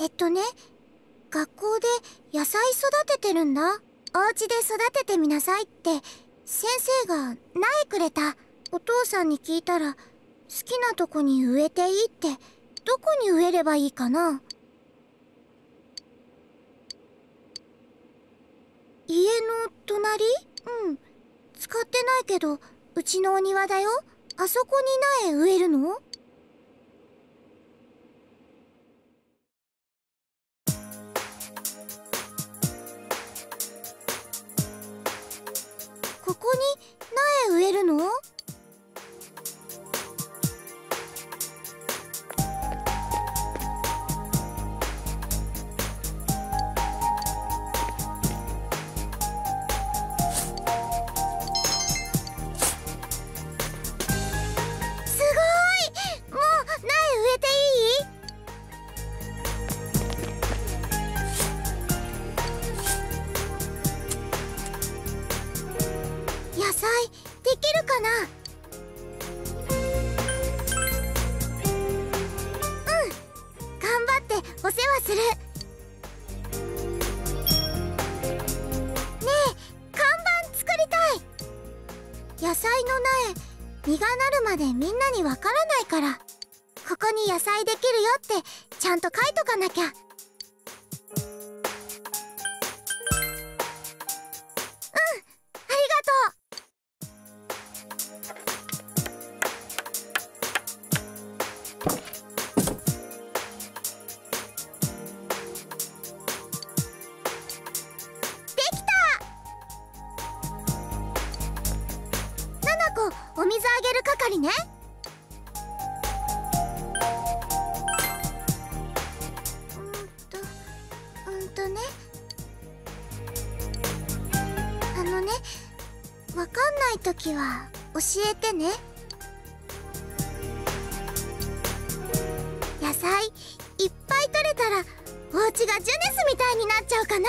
えっとね学校で野菜育ててるんだ。お家で育ててみなさいって先生が苗くれた。お父さんに聞いたら好きなとこに植えていいってどこに植えればいいかな。家の隣？うん。使ってないけどうちのお庭だよ。あそこに苗植えるの？ここに苗植えるの？お水あげる係ね。うんとうんとね。あのねわかんないときは教えてね。野菜いっぱい取れたらお家がジュネスみたいになっちゃうかな。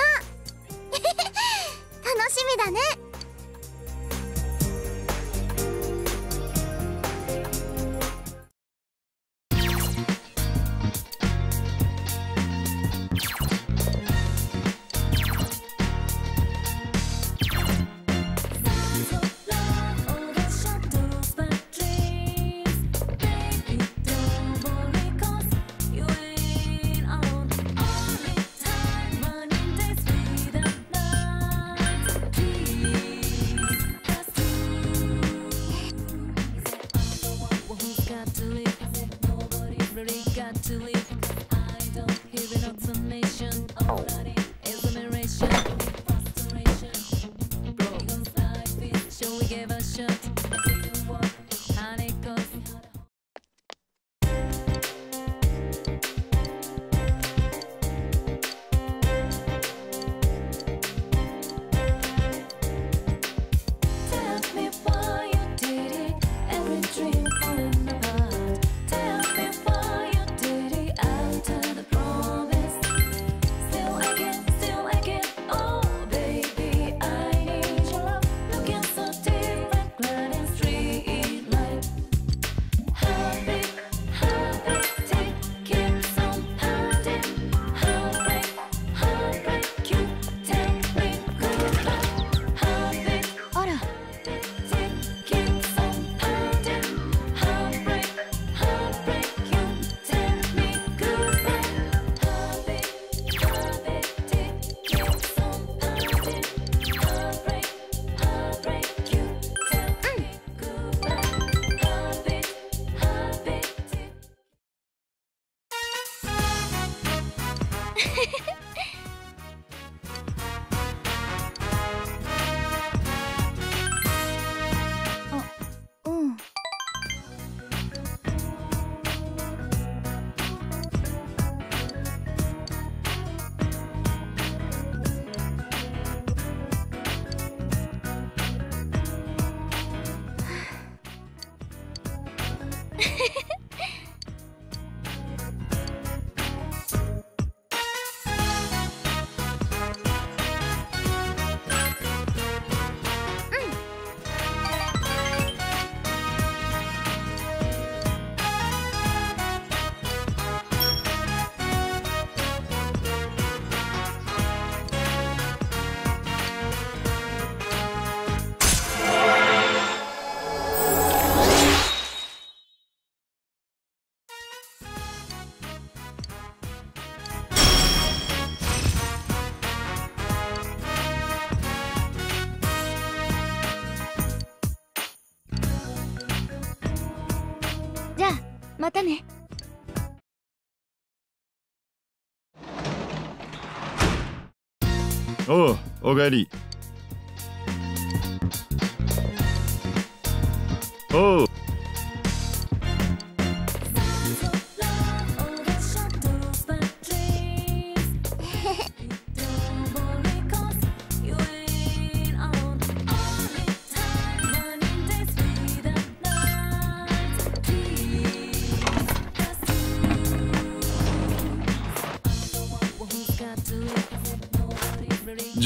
おかえり。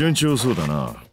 順調そうだな。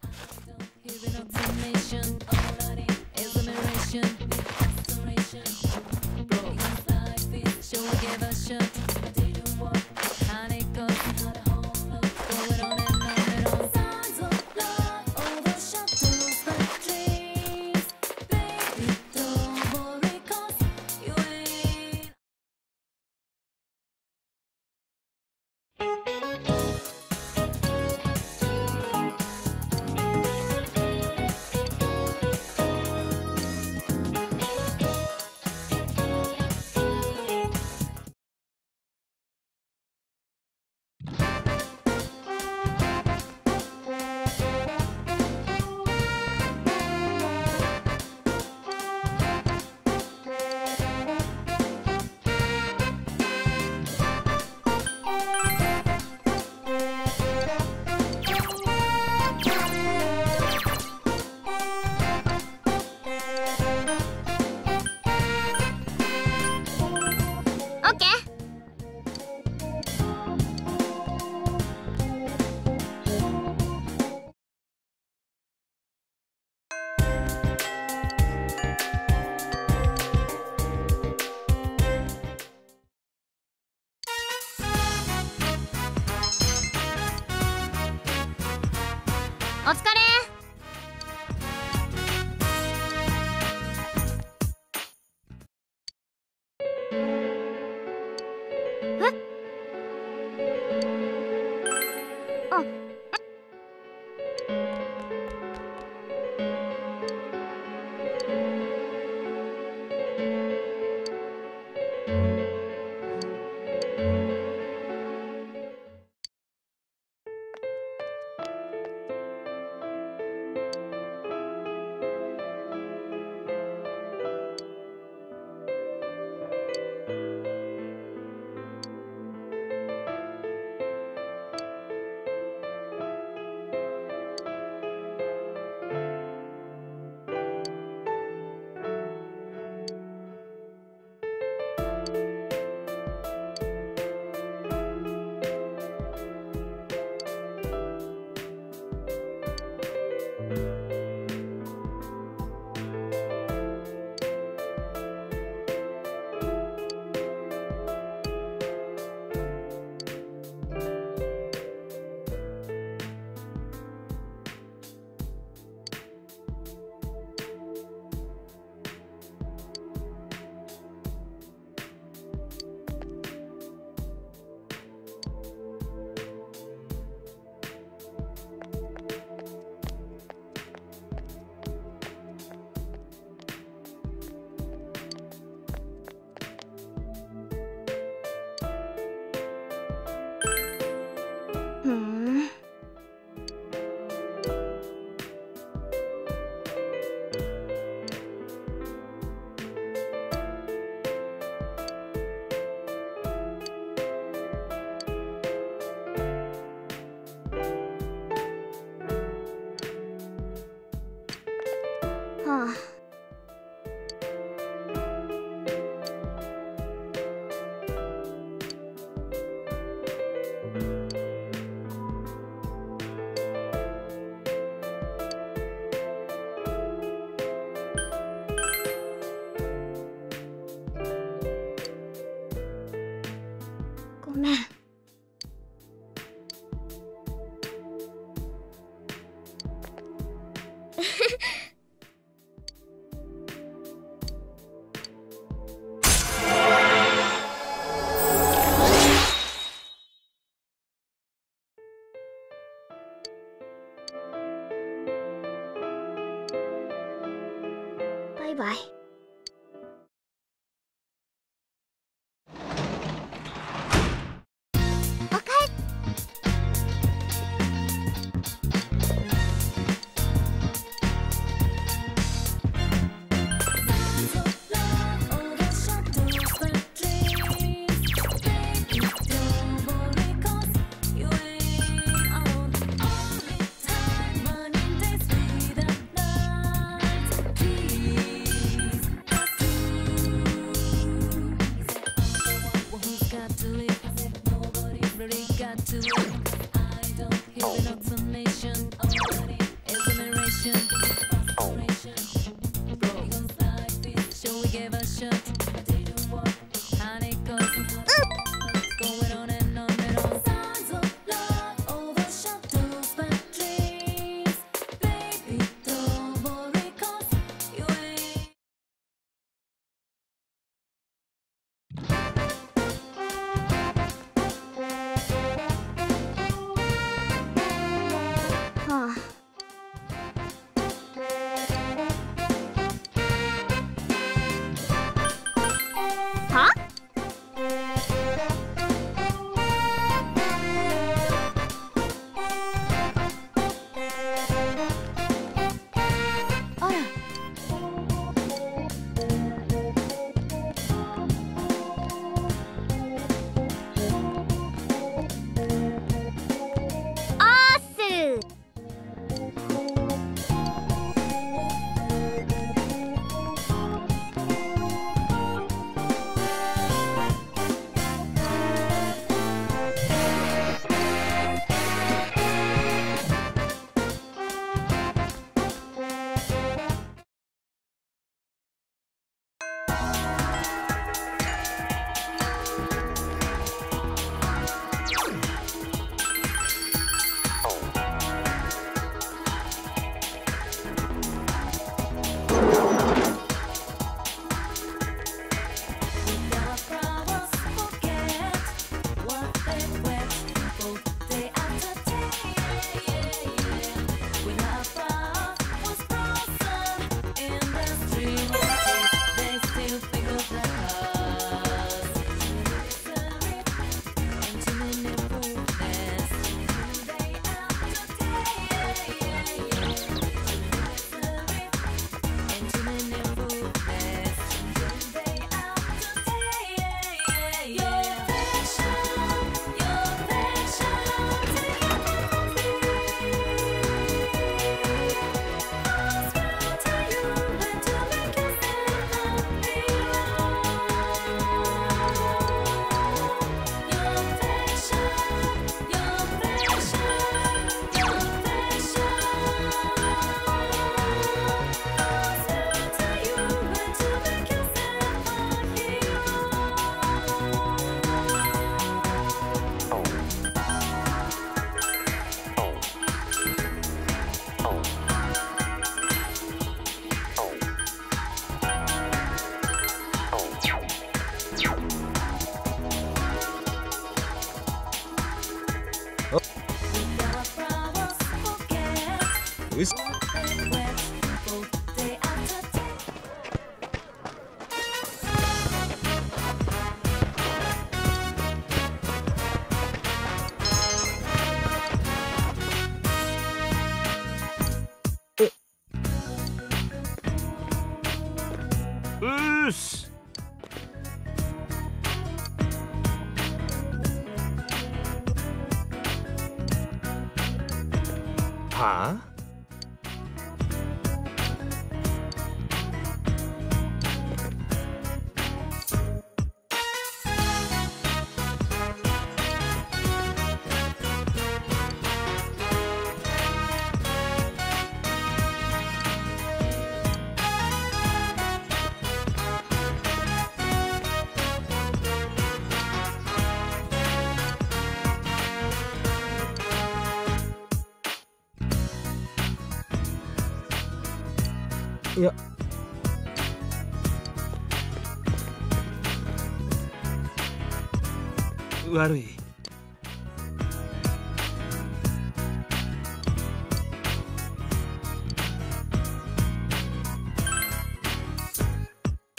悪い。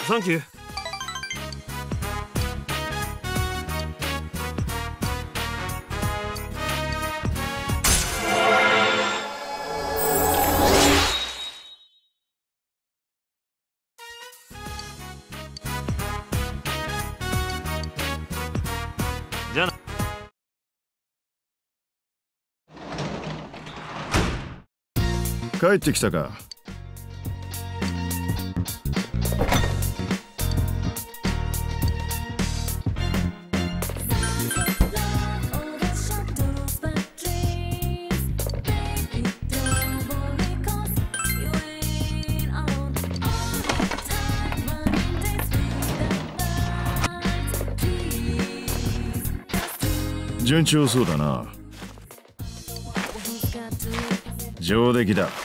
サンキュー。帰ってきたか。順調そうだな。上出来だ。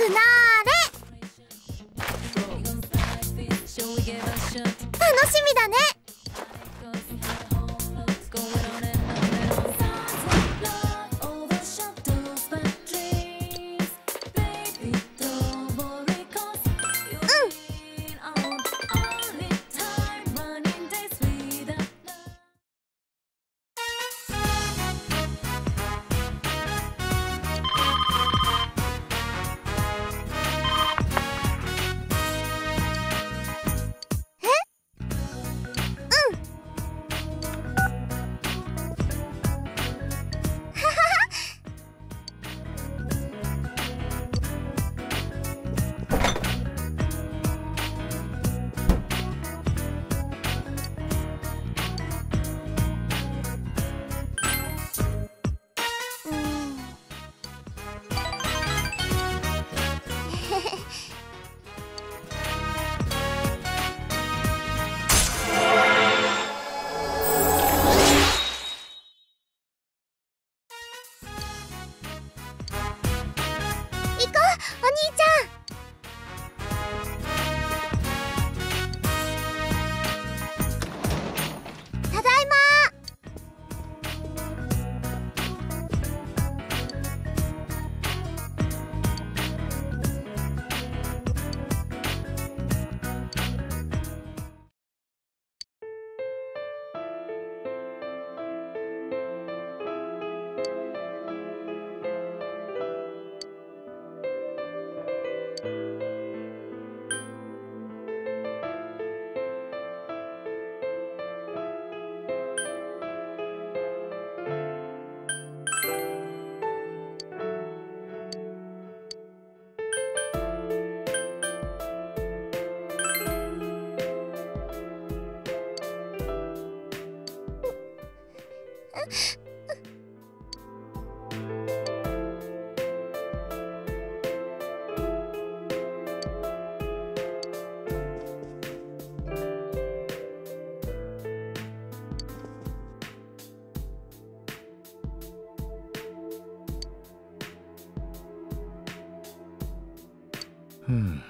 くない。あ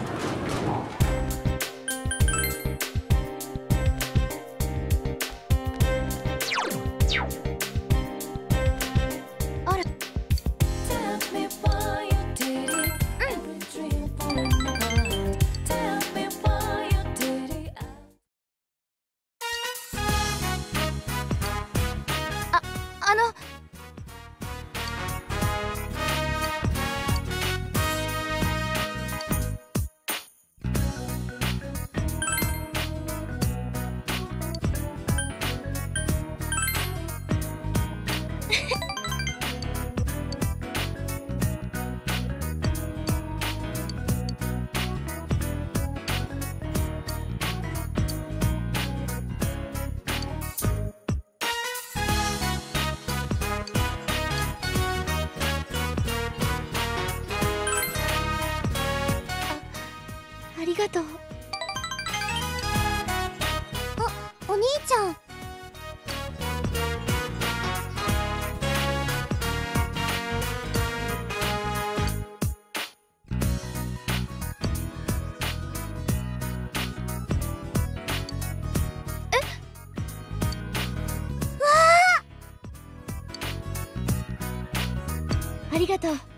がとう。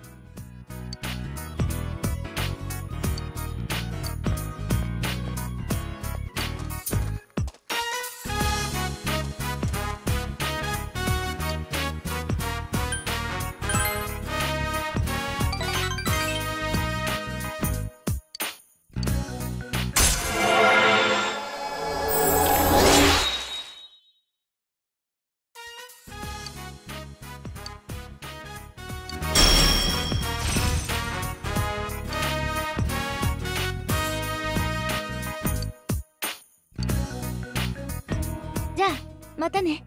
たね。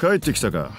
帰ってきたか。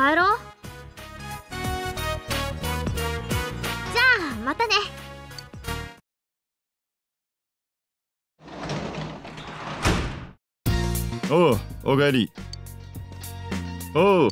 帰ろう。じゃあまたね。おうおかえり。おう。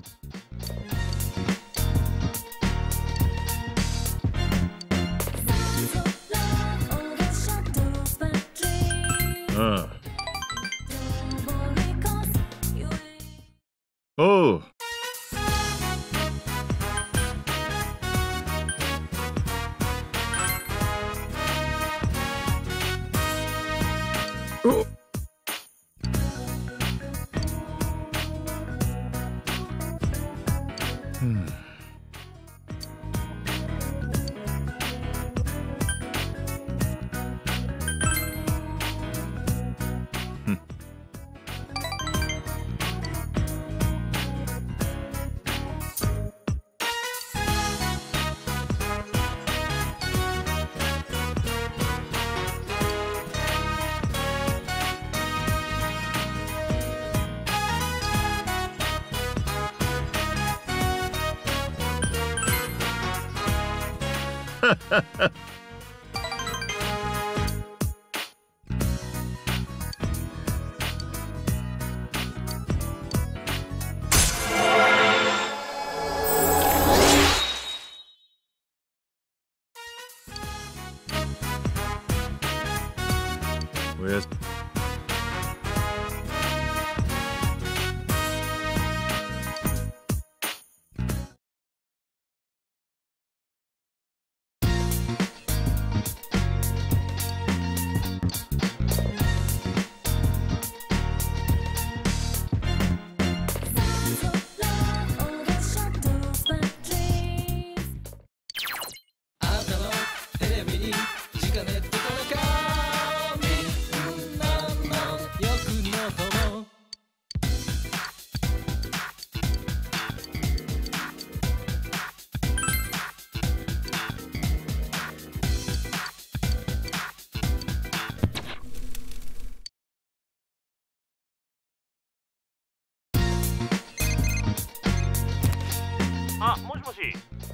もし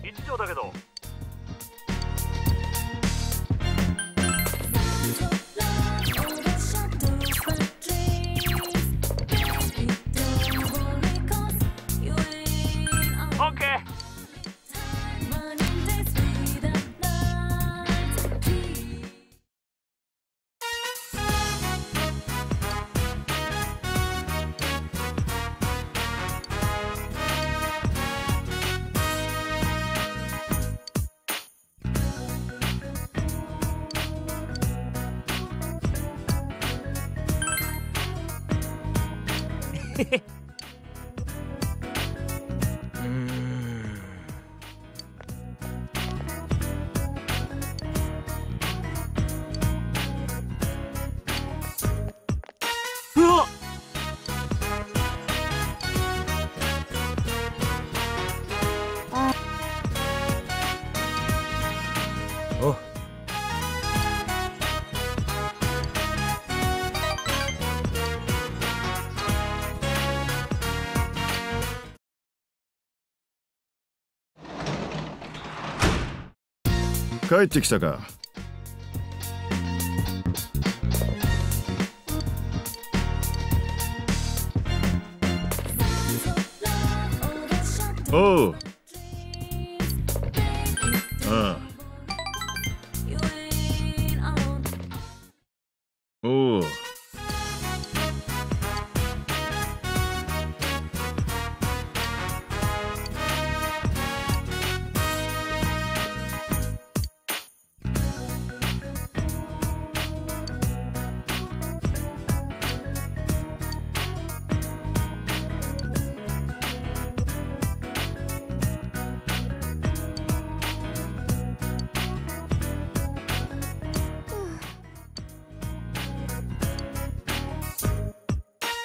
一条だけど帰ってきたか。おう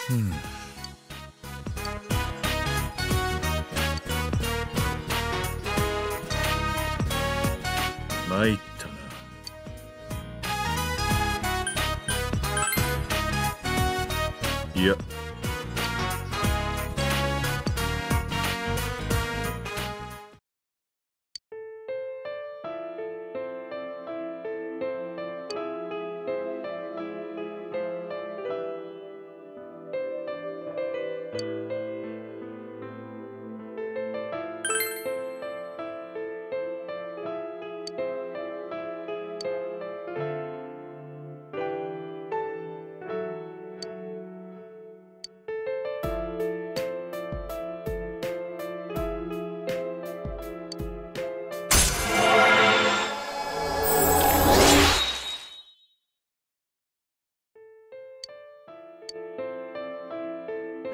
う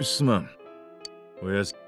すまん。おやすあ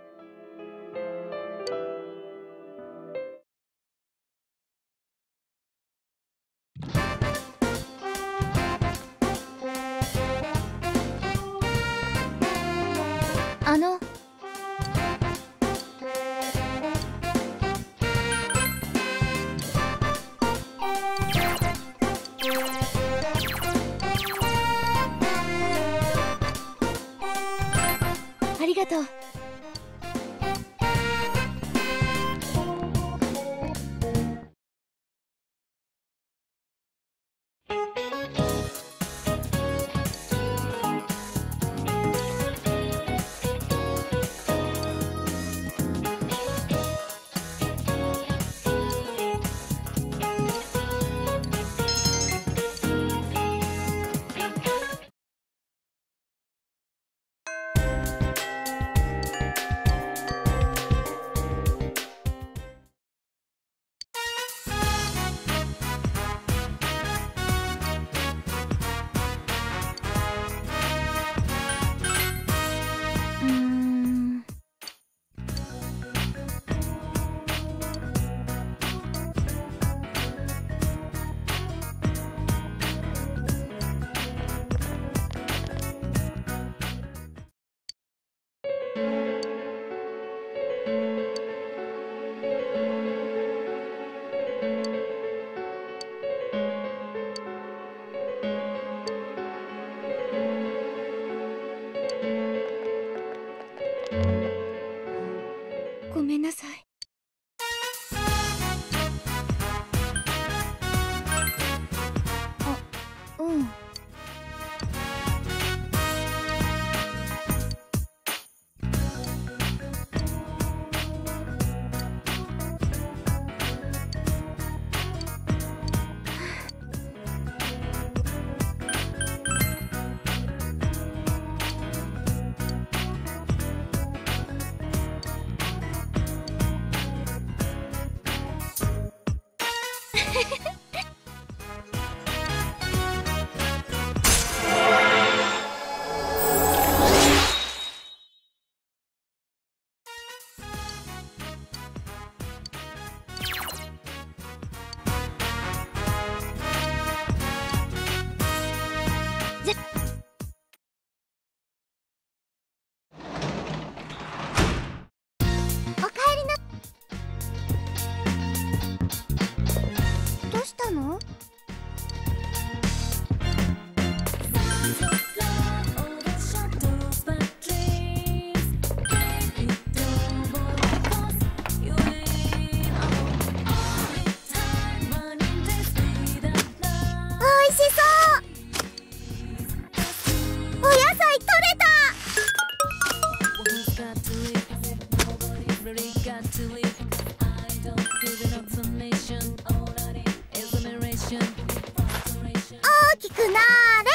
なーれ。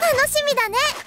楽しみだね。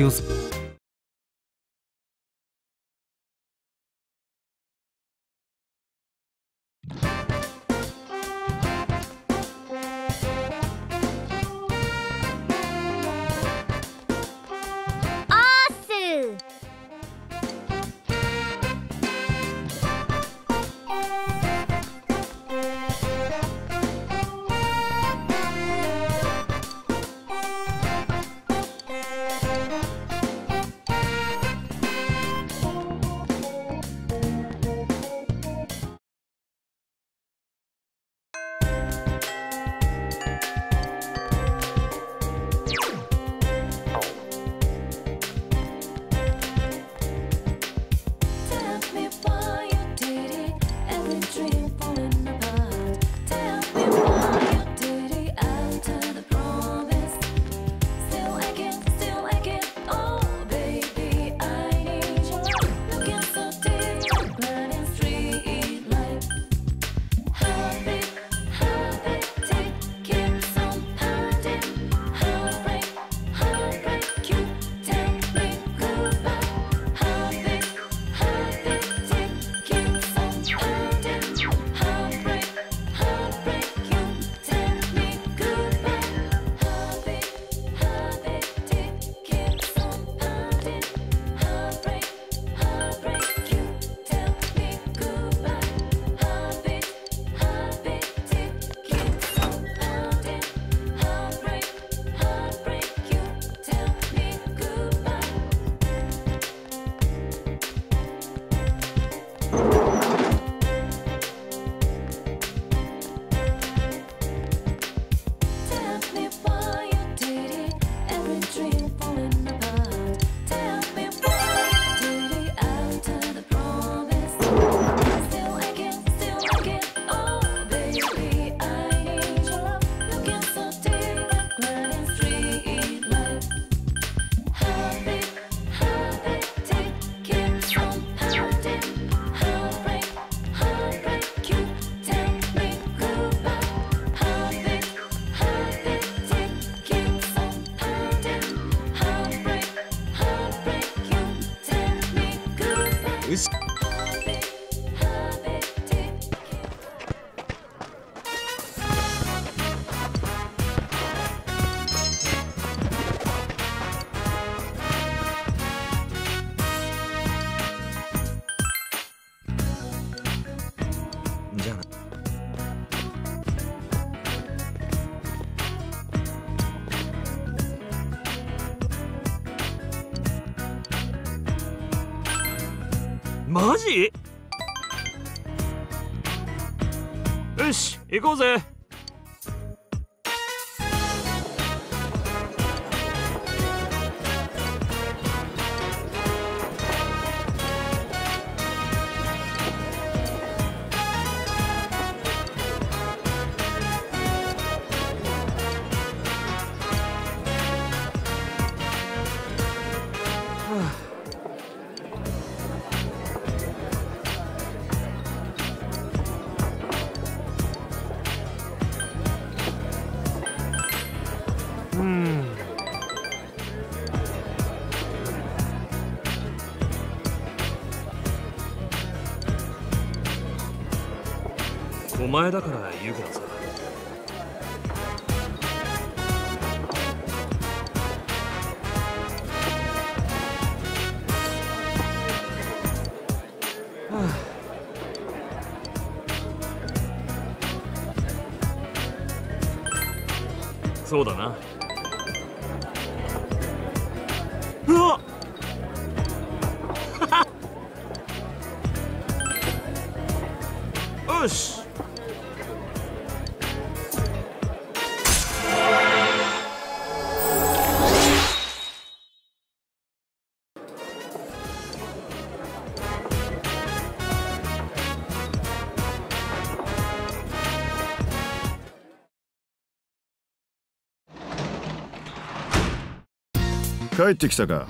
que os 行こうぜ。前だから言うけどさ。そうだな。帰ってきたか。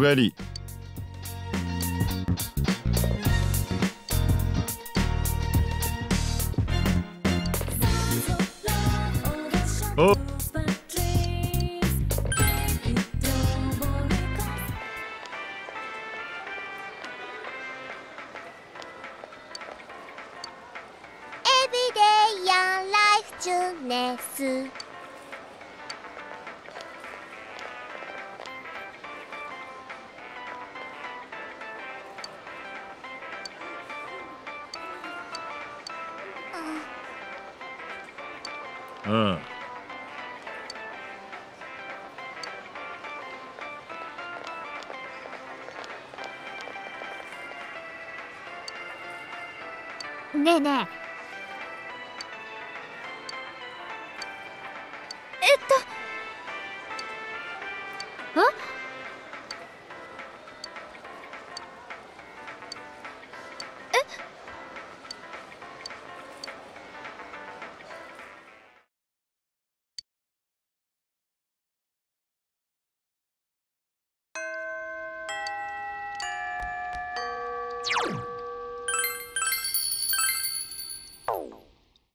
おねえねえ。